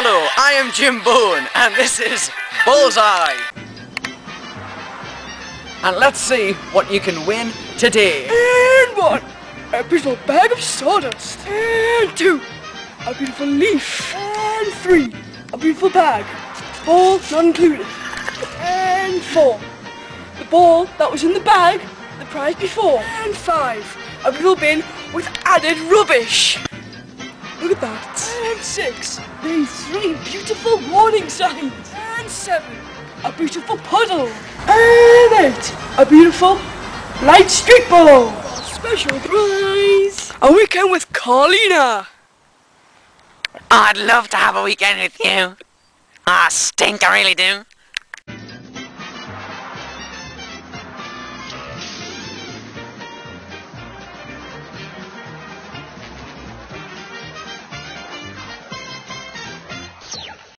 I'm Jim Bowen, and this is Bullseye. And let's see what you can win today. And one, a beautiful bag of sawdust. And two, a beautiful leaf. And three, a beautiful bag. Ball not included. And four, the ball that was in the bag, the prize before. And five, a beautiful bin with added rubbish. Look at that. And six, these three beautiful warning signs. And seven, a beautiful puddle. And eight, a beautiful light street ball. Special prize. A weekend with Carlina. I'd love to have a weekend with you. Ah, stink, I really do.